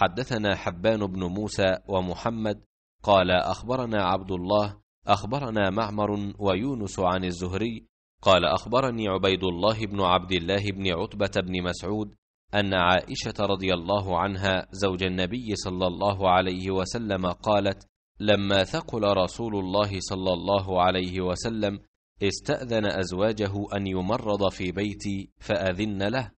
حدثنا حبان بن موسى ومحمد قال أخبرنا عبد الله أخبرنا معمر ويونس عن الزهري قال أخبرني عبيد الله بن عبد الله بن عتبة بن مسعود أن عائشة رضي الله عنها زوج النبي صلى الله عليه وسلم قالت لما ثقل رسول الله صلى الله عليه وسلم استأذن أزواجه أن يمرض في بيتي فأذن له.